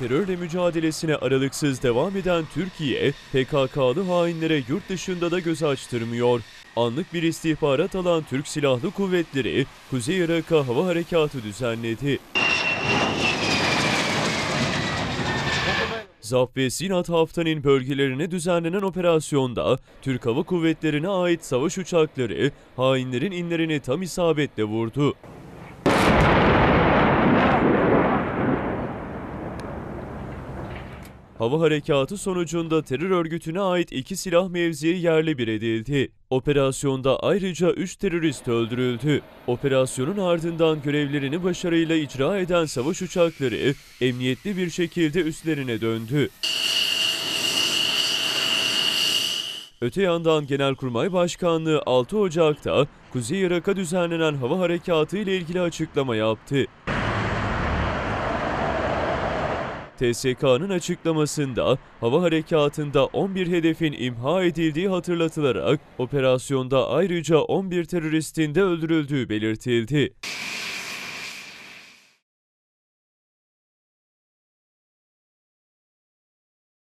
terörle mücadelesine aralıksız devam eden Türkiye, PKK'lı hainlere yurt dışında da göz açtırmıyor. Anlık bir istihbarat alan Türk Silahlı Kuvvetleri, Kuzey Irak'a hava harekatı düzenledi. ZAP ve Sinat Haftan'ın bölgelerine düzenlenen operasyonda Türk Hava Kuvvetleri'ne ait savaş uçakları hainlerin inlerini tam isabetle vurdu. Hava harekatı sonucunda terör örgütüne ait iki silah mevzii yerle bir edildi. Operasyonda ayrıca 3 terörist öldürüldü. Operasyonun ardından görevlerini başarıyla icra eden savaş uçakları emniyetli bir şekilde üstlerine döndü. Öte yandan Genelkurmay Başkanlığı 6 Ocak'ta Kuzey Irak'a düzenlenen hava harekatı ile ilgili açıklama yaptı. TSK'nın açıklamasında hava harekatında 11 hedefin imha edildiği hatırlatılarak operasyonda ayrıca 11 teröristin de öldürüldüğü belirtildi.